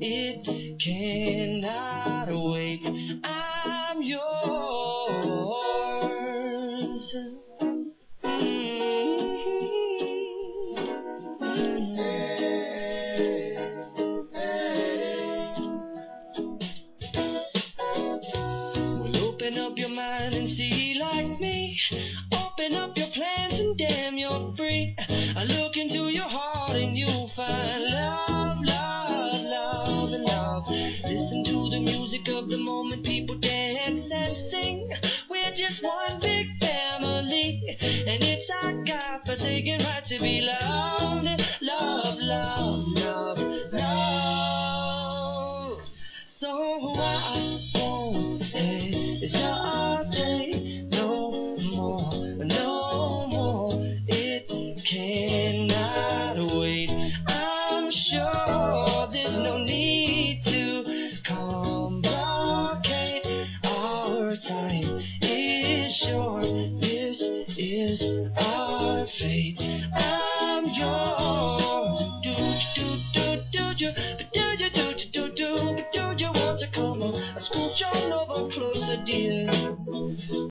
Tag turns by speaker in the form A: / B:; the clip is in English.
A: It cannot wait. I'm yours. Up your mind and see like me. Open up your plans and damn, you're free. I look into your heart just one big family, and it's our God-forsaken right to be loved, love, love, love, love. So I won't hesitate no more, no more. It cannot wait. I'm sure there's no need to complicate. Our time short. This is our fate. I'm yours. Do do do do do do do do do do do do you want to come on? Scooch on over closer, dear.